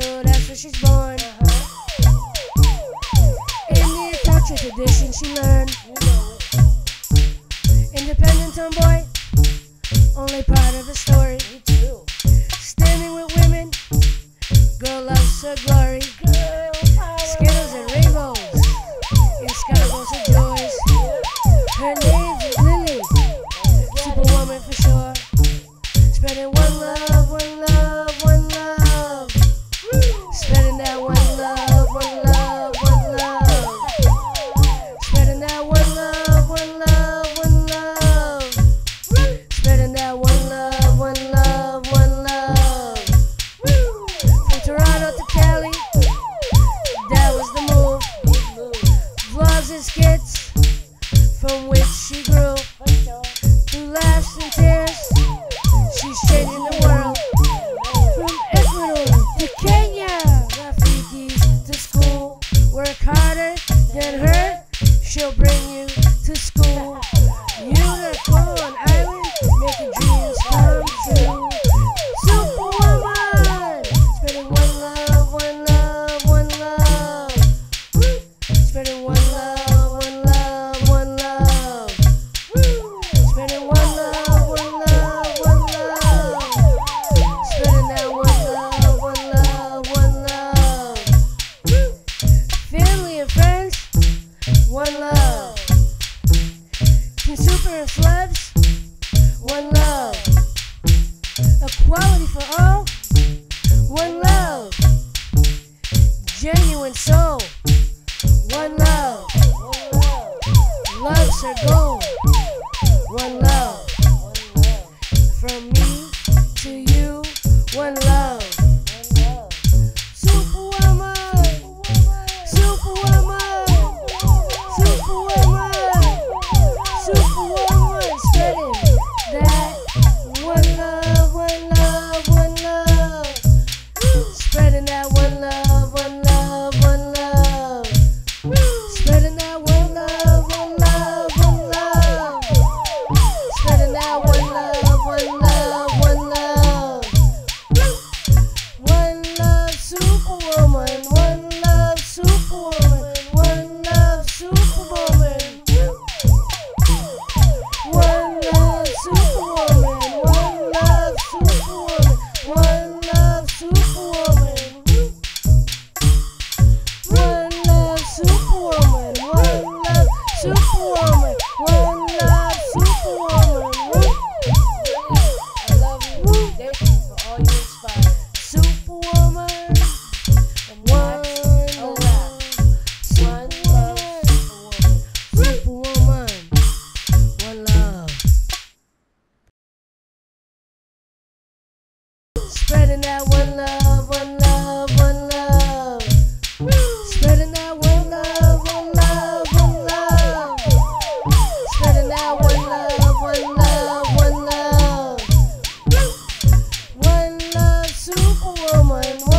so that's where she's born. In the culture tradition she learned. Independent tomboy, only part of the story. Standing with women, girl loves her glory. in the world. From to Kenya, to school. Work harder she'll bring you to school. loves, one love. Equality for all, one love. Genuine soul, one love. Love's our goal, one love. From me to you, one love. Spreading that one love, one love, one love. Spreading that one love, one love, one love. Spreading that one love, one love, one love. One love, superwoman.